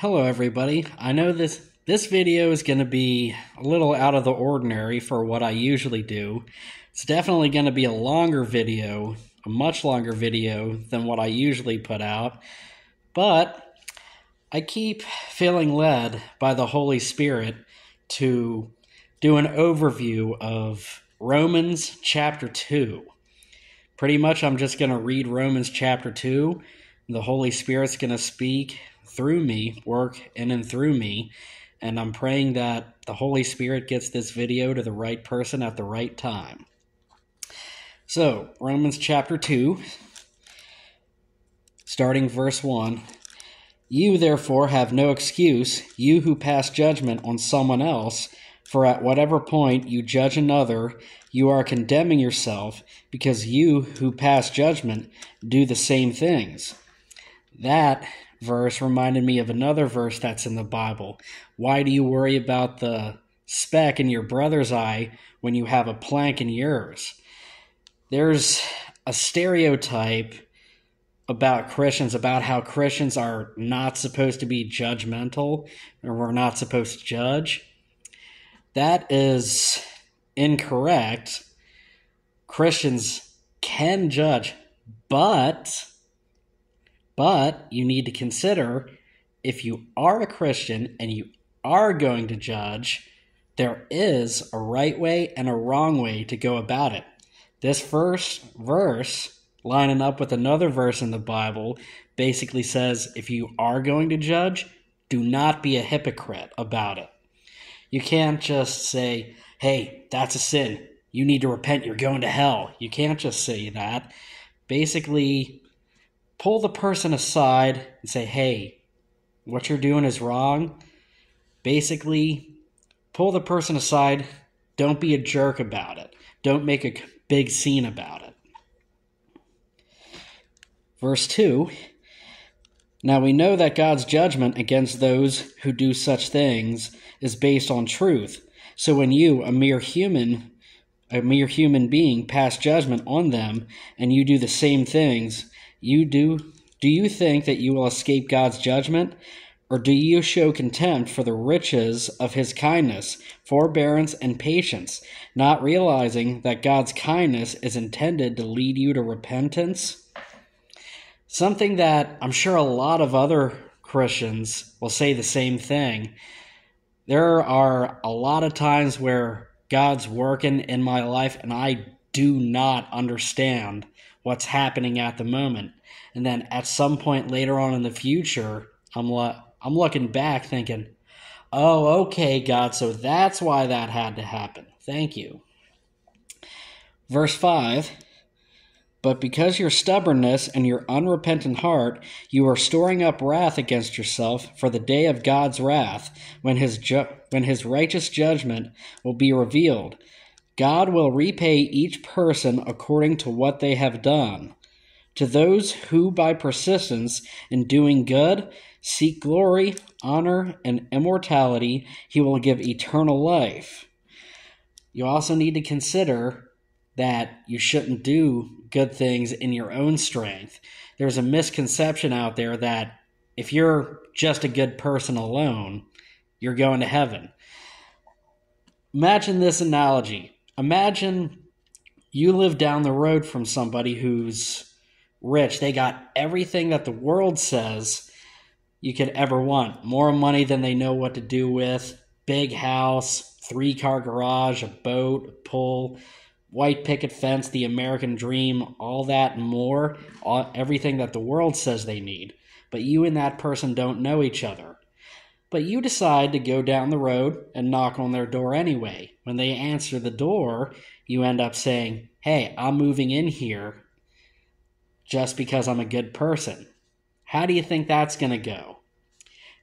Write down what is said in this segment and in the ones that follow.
Hello everybody. I know this this video is going to be a little out of the ordinary for what I usually do. It's definitely going to be a longer video, a much longer video than what I usually put out. But I keep feeling led by the Holy Spirit to do an overview of Romans chapter 2. Pretty much, I'm just going to read Romans chapter 2. The Holy Spirit's going to speak through me, work in and through me. And I'm praying that the Holy Spirit gets this video to the right person at the right time. So, Romans chapter 2, starting verse 1. You therefore have no excuse, you who pass judgment on someone else, for at whatever point you judge another, you are condemning yourself, because you who pass judgment do the same things. That verse reminded me of another verse that's in the Bible. Why do you worry about the speck in your brother's eye when you have a plank in yours? There's a stereotype about Christians, about how Christians are not supposed to be judgmental or we're not supposed to judge. That is incorrect. Christians can judge, but but you need to consider if you are a Christian and you are going to judge, there is a right way and a wrong way to go about it. This first verse, lining up with another verse in the Bible, basically says if you are going to judge, do not be a hypocrite about it. You can't just say, hey, that's a sin. You need to repent. You're going to hell. You can't just say that. Basically, pull the person aside and say, hey, what you're doing is wrong. Basically, pull the person aside. Don't be a jerk about it. Don't make a big scene about it. Verse 2 Now we know that God's judgment against those who do such things is based on truth. So when you, a mere human, a mere human being, pass judgment on them and you do the same things, you do do you think that you will escape God's judgment? Or do you show contempt for the riches of his kindness, forbearance, and patience, not realizing that God's kindness is intended to lead you to repentance? Something that I'm sure a lot of other Christians will say the same thing. There are a lot of times where God's working in my life and I do not understand what's happening at the moment. And then at some point later on in the future, I'm like, I'm looking back thinking, oh, okay, God, so that's why that had to happen. Thank you. Verse 5 But because your stubbornness and your unrepentant heart, you are storing up wrath against yourself for the day of God's wrath, when his, ju- when his righteous judgment will be revealed. God will repay each person according to what they have done. To those who, by persistence in doing good, seek glory, honor, and immortality, he will give eternal life. You also need to consider that you shouldn't do good things in your own strength. There's a misconception out there that if you're just a good person alone, you're going to heaven. Imagine this analogy imagine you live down the road from somebody who's rich. They got everything that the world says you could ever want more money than they know what to do with, big house, three car garage, a boat, a pool, white picket fence, the American dream, all that and more, all, everything that the world says they need. But you and that person don't know each other. But you decide to go down the road and knock on their door anyway. When they answer the door, you end up saying, Hey, I'm moving in here just because I'm a good person. How do you think that's going to go?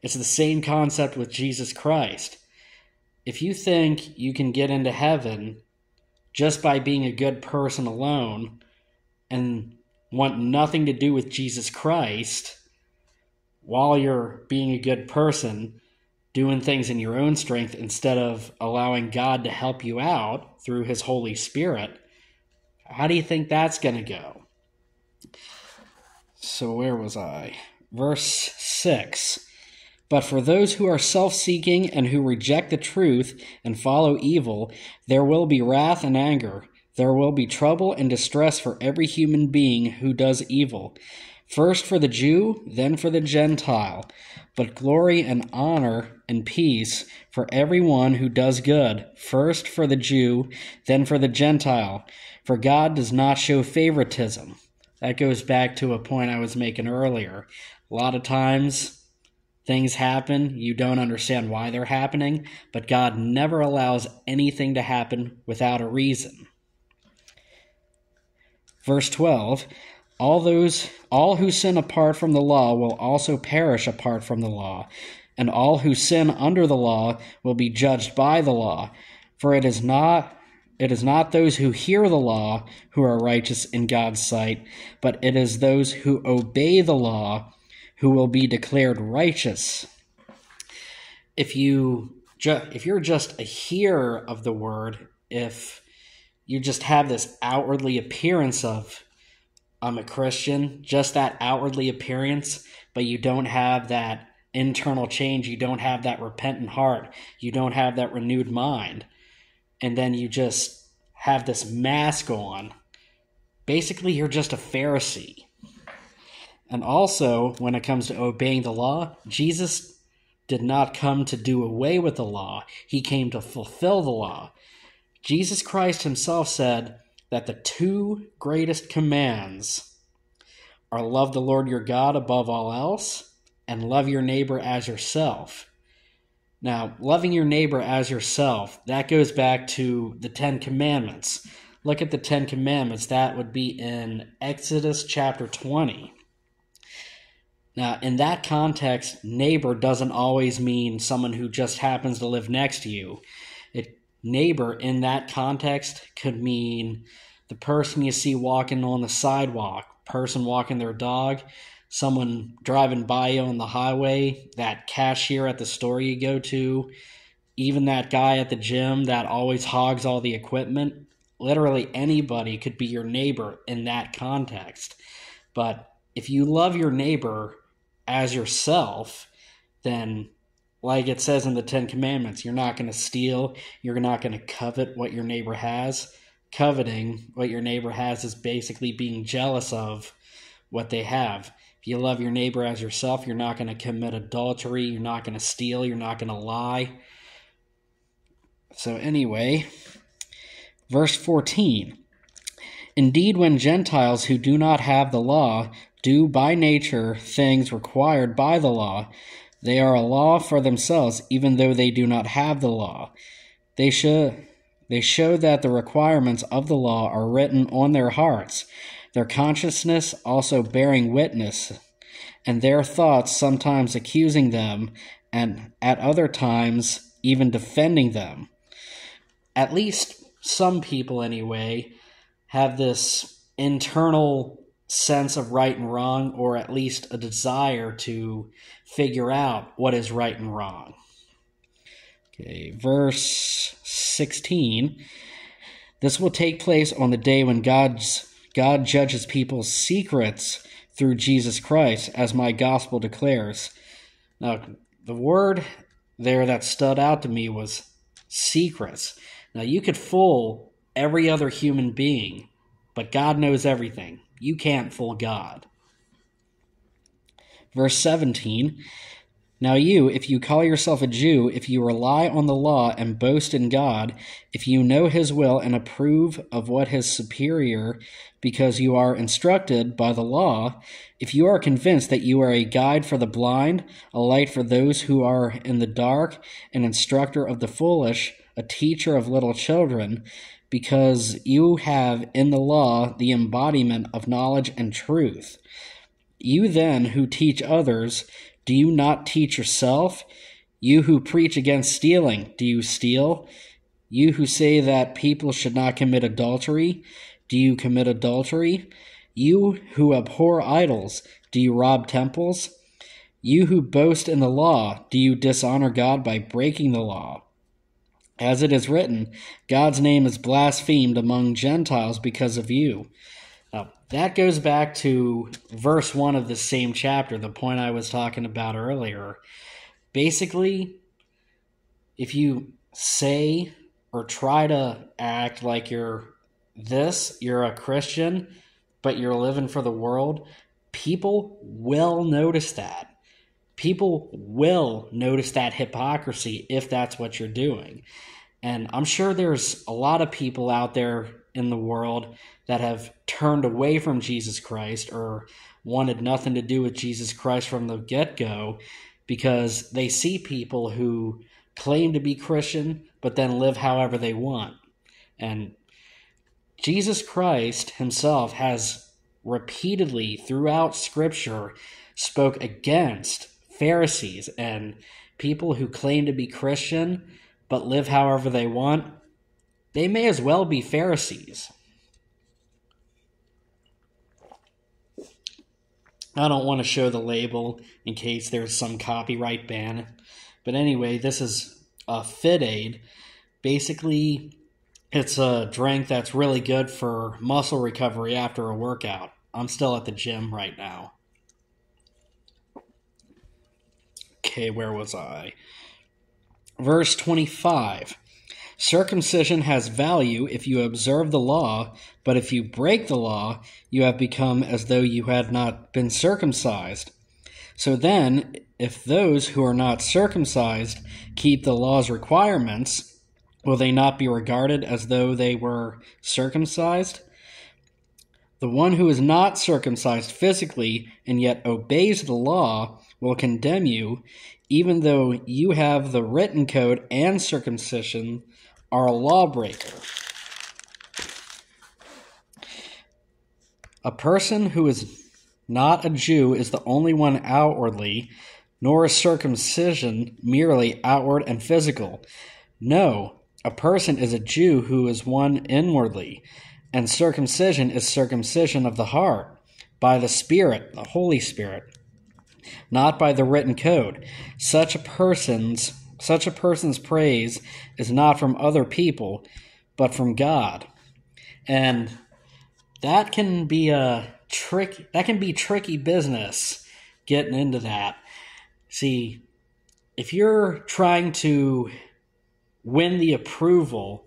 It's the same concept with Jesus Christ. If you think you can get into heaven just by being a good person alone and want nothing to do with Jesus Christ, while you're being a good person, doing things in your own strength instead of allowing God to help you out through His Holy Spirit, how do you think that's going to go? So, where was I? Verse 6 But for those who are self seeking and who reject the truth and follow evil, there will be wrath and anger. There will be trouble and distress for every human being who does evil. First for the Jew, then for the Gentile. But glory and honor and peace for everyone who does good. First for the Jew, then for the Gentile. For God does not show favoritism. That goes back to a point I was making earlier. A lot of times, things happen, you don't understand why they're happening, but God never allows anything to happen without a reason. Verse 12 All those all who sin apart from the law will also perish apart from the law, and all who sin under the law will be judged by the law. For it is not it is not those who hear the law who are righteous in God's sight, but it is those who obey the law who will be declared righteous. If you ju- if you're just a hearer of the word, if you just have this outwardly appearance of I'm a Christian, just that outwardly appearance, but you don't have that internal change, you don't have that repentant heart, you don't have that renewed mind, and then you just have this mask on. Basically, you're just a Pharisee. And also, when it comes to obeying the law, Jesus did not come to do away with the law, he came to fulfill the law. Jesus Christ himself said that the two greatest commands are love the Lord your God above all else and love your neighbor as yourself. Now, loving your neighbor as yourself, that goes back to the Ten Commandments. Look at the Ten Commandments. That would be in Exodus chapter 20. Now, in that context, neighbor doesn't always mean someone who just happens to live next to you neighbor in that context could mean the person you see walking on the sidewalk, person walking their dog, someone driving by you on the highway, that cashier at the store you go to, even that guy at the gym that always hogs all the equipment. Literally anybody could be your neighbor in that context. But if you love your neighbor as yourself, then like it says in the Ten Commandments, you're not going to steal, you're not going to covet what your neighbor has. Coveting what your neighbor has is basically being jealous of what they have. If you love your neighbor as yourself, you're not going to commit adultery, you're not going to steal, you're not going to lie. So, anyway, verse 14. Indeed, when Gentiles who do not have the law do by nature things required by the law, they are a law for themselves, even though they do not have the law. They show, they show that the requirements of the law are written on their hearts, their consciousness also bearing witness, and their thoughts sometimes accusing them, and at other times even defending them. At least some people, anyway, have this internal sense of right and wrong, or at least a desire to figure out what is right and wrong. Okay, verse 16. This will take place on the day when God's God judges people's secrets through Jesus Christ, as my gospel declares. Now, the word there that stood out to me was secrets. Now, you could fool every other human being, but God knows everything. You can't fool God. Verse 17 Now you, if you call yourself a Jew, if you rely on the law and boast in God, if you know his will and approve of what is superior because you are instructed by the law, if you are convinced that you are a guide for the blind, a light for those who are in the dark, an instructor of the foolish, a teacher of little children, because you have in the law the embodiment of knowledge and truth. You then who teach others, do you not teach yourself? You who preach against stealing, do you steal? You who say that people should not commit adultery, do you commit adultery? You who abhor idols, do you rob temples? You who boast in the law, do you dishonor God by breaking the law? As it is written, God's name is blasphemed among Gentiles because of you. Now, that goes back to verse 1 of the same chapter, the point I was talking about earlier. basically, if you say or try to act like you're this, you're a Christian, but you're living for the world, people will notice that. People will notice that hypocrisy if that's what you're doing. And I'm sure there's a lot of people out there in the world that have turned away from Jesus Christ or wanted nothing to do with Jesus Christ from the get go because they see people who claim to be Christian but then live however they want. And Jesus Christ himself has repeatedly throughout Scripture spoke against Pharisees and people who claim to be Christian but live however they want. They may as well be Pharisees. I don't want to show the label in case there's some copyright ban. But anyway, this is a Fit Aid. Basically, it's a drink that's really good for muscle recovery after a workout. I'm still at the gym right now. Okay, where was I? Verse 25 Circumcision has value if you observe the law, but if you break the law, you have become as though you had not been circumcised. So then, if those who are not circumcised keep the law's requirements, will they not be regarded as though they were circumcised? The one who is not circumcised physically and yet obeys the law will condemn you, even though you have the written code and circumcision are a lawbreaker. A person who is not a Jew is the only one outwardly, nor is circumcision merely outward and physical. No, a person is a Jew who is one inwardly, and circumcision is circumcision of the heart, by the Spirit, the Holy Spirit, not by the written code. Such a person's such a person's praise is not from other people, but from God. And that can be a trick that can be tricky business getting into that. See, if you're trying to win the approval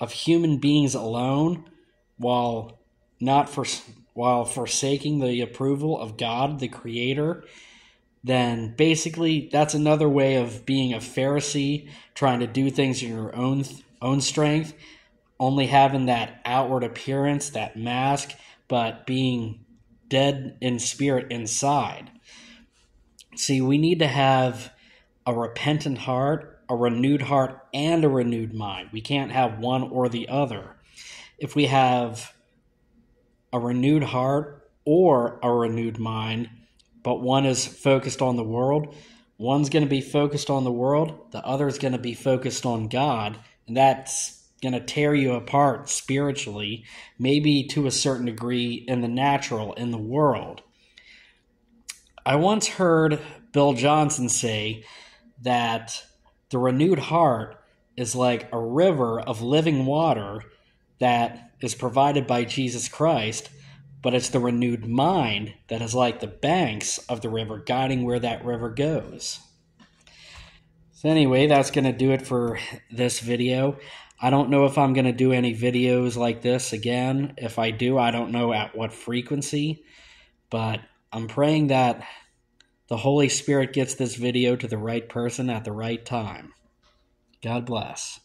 of human beings alone while not for while forsaking the approval of God the creator, then basically that's another way of being a Pharisee, trying to do things in your own own strength, only having that outward appearance, that mask, but being dead in spirit inside. See, we need to have a repentant heart, a renewed heart, and a renewed mind. We can't have one or the other. If we have a renewed heart or a renewed mind, but one is focused on the world. One's going to be focused on the world, the other is going to be focused on God, and that's going to tear you apart spiritually, maybe to a certain degree in the natural, in the world. I once heard Bill Johnson say that the renewed heart is like a river of living water that is provided by Jesus Christ but it's the renewed mind that is like the banks of the river, guiding where that river goes. So, anyway, that's going to do it for this video. I don't know if I'm going to do any videos like this again. If I do, I don't know at what frequency, but I'm praying that the Holy Spirit gets this video to the right person at the right time. God bless.